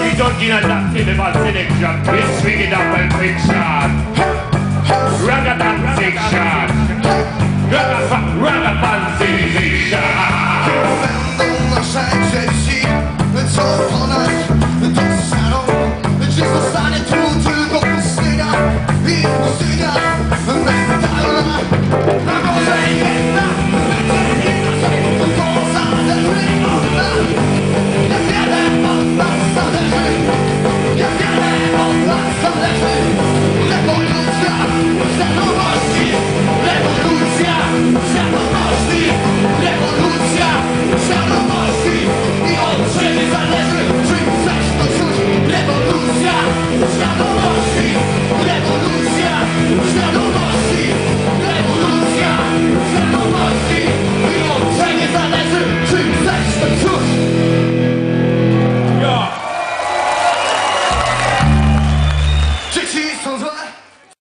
original that the selection. We swing it up and fix it.